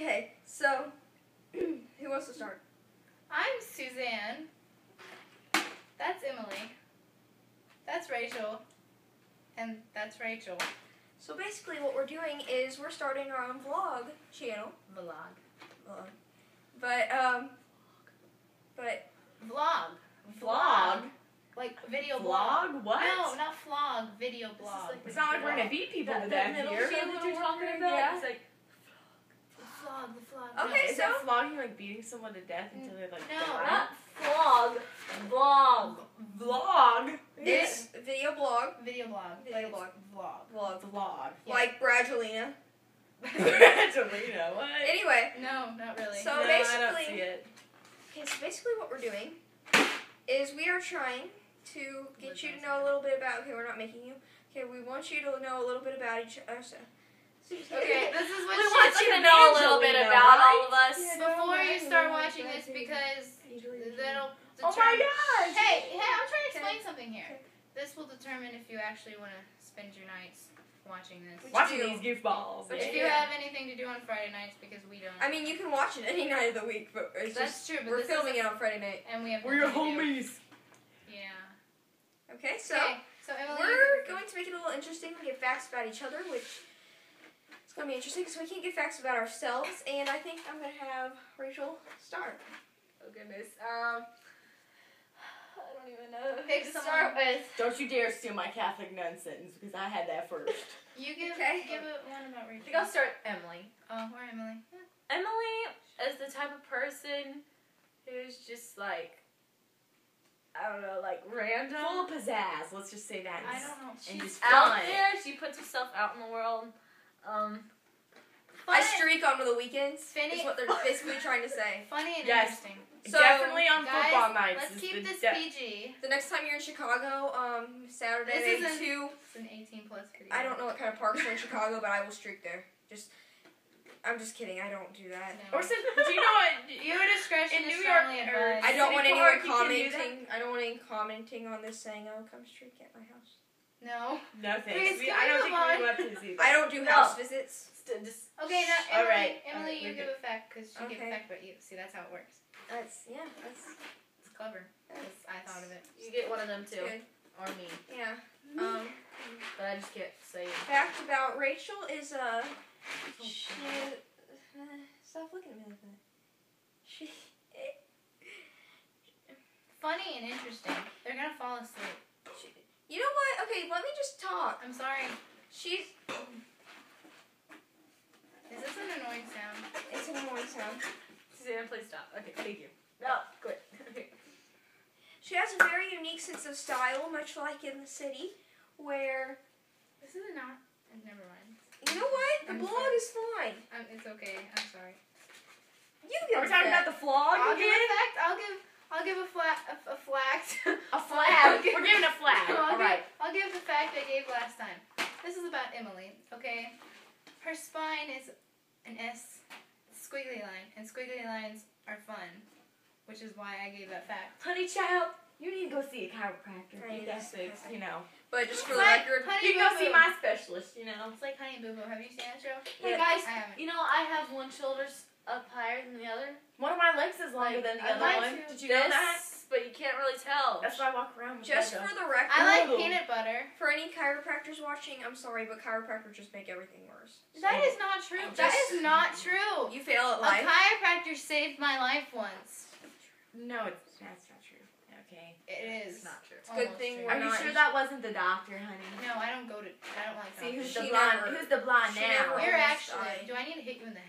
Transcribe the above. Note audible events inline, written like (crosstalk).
Okay, so (clears throat) who wants to start? I'm Suzanne. That's Emily. That's Rachel. And that's Rachel. So basically what we're doing is we're starting our own vlog channel. Vlog. Vlog. But um but vlog. Vlog. Like video vlog? What? No, not vlog, video blog. It's not like we're gonna beat people that, to death here. What you talking about? Yeah. It's like the vlog. The vlog. Okay, Is so- that flogging like beating someone to death until they're like No, die? not vlog. Vlog. Vlog. this video blog Video blog. Video But it's Vlog. vlog Vlog. Yeah. like Brangelina. Angelina, what? Anyway, No, not really. So no, I don't basically- see it. okay. So basically, what we're doing is we are trying to get you to know a little bit about. Okay, we're not making you. Okay, we want you to know a little bit about each other. So, okay, (laughs) this is what We want you to an know a little bit about right? all of us. Yeah. Before you start watching this, no, no. because that'll Oh my gosh! Hey, hey, I'm trying to explain Okay. something here. This will determine if you actually want to spend your nights watching this. Which Watching these goofballs. Which If you have anything to do on Friday nights, because we don't. I mean, you can watch it any night of the week, but it's That's just true, but we're filming is it on Friday night. and we have. We're your nothing to do. homies. Yeah. Okay, so okay, so Emily. we're going to make it a little interesting. We get facts about each other, which is going to be interesting because we can't get facts about ourselves. And I think I'm going to have Rachel start. Oh goodness. Um, I don't even know who Pick to someone. start with. Don't you dare steal my Catholic nun sentence because I had that first. You give Okay. give it one about I Rachel. think I'll start Emily. Oh, where Emily? Emily is the type of person who's just like, I don't know, like random. Full of pizzazz. Let's just say that. I don't know. And She's just out fun. there. She puts herself out in the world. Um, I streak on the weekends. Finny- Is what they're basically trying to say. (laughs) funny and Yes. interesting. So, Definitely on Guys, football nights. let's is keep the this de- PG. The next time you're in Chicago, um, Saturday This isn't- two. It's an 18 plus video. I don't know what kind of parks are in Chicago, but I will streak there. Just, I'm just kidding. I don't do that. No. Or since, do you know what? Viewer discretion In is New York, strongly or- advised. I don't City want anyone Park, you can do commenting. I don't want anyone commenting on this saying, "Oh, come streak at my house." No. No thanks. We, I don't think on? we went to see that. I don't do No. house visits. just Okay, now All Emily, right. Emily, All right, you we're give a fact because she gave a Okay. fact about you. See, that's how it works. That's yeah. That's It's clever. 'cause I thought of it. you get one of them too, good. or me. Yeah. Um, But I just can't say. it. fact about Rachel is uh, she, uh, stop looking at me like that. She. (laughs) Funny and interesting. They're gonna fall asleep. she you know what? Okay, let me just talk. I'm sorry. She's. Is this an annoying sound? It's an annoying sound. Suzanne, please stop. Okay, thank you. No, quit. Okay. She has a very unique sense of style, much like in the city, where This is a not. Never mind. you know what? The I'm blog sorry. is fine. Um, it's okay. I'm sorry. You Are get we talking about the flog I'll again? a fact. I'll give. I'll give a flat. A, a flact. (laughs) A flag. Okay. We're giving a flag. I'll, All give, right. I'll give the fact I gave last time. This is about Emily, okay? Her spine is an S squiggly line, and squiggly lines are fun, which is why I gave that fact. Honey child, you need to go see a chiropractor. I Get need that you know. But just for It's the like record, Honey You can go see my specialist, you know. It's like Honey Boo Boo. Have you seen that show? Hey Yeah. guys, I you know I have one shoulder's up higher than the other. One of my legs is longer Like, than the I other like one. to- Did you know This, that? but you can't really tell. That's why I walk around with just for the record, I like peanut butter. for any chiropractors watching, I'm sorry, but chiropractors just make everything worse. That is not true. Just- that is not true. You fail at life. A chiropractor saved my life once. No, it's, that's not true. Okay. It is. It's not true. a good thing true. we're Are you sure that wasn't the doctor, honey? No, I don't go to. I don't like. See who's doctors. the blonde? never- who's the blonde now? never- You're actually. Do I need to hit you in the